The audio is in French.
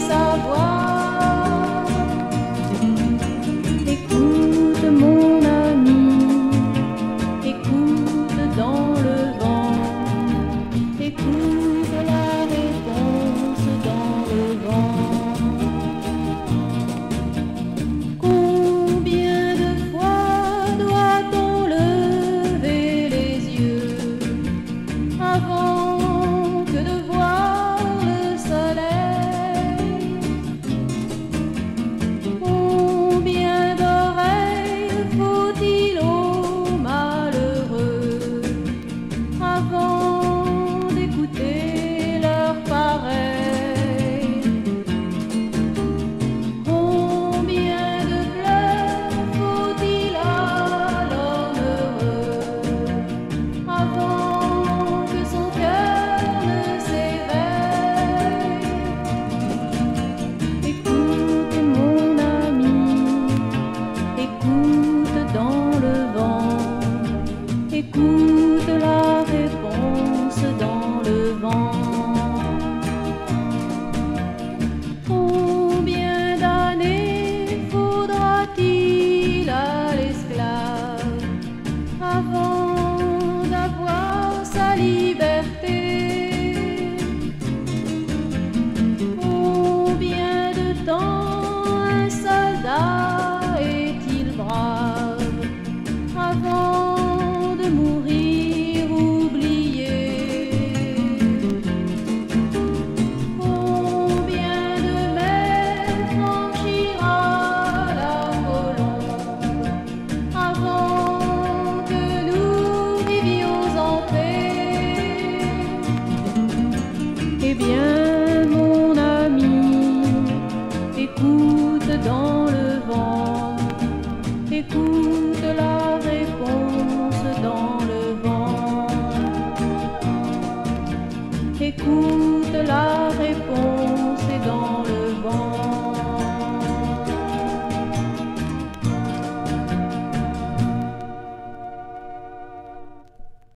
savoir. Écoute la réponse dans le vent. Écoute la réponse dans le vent.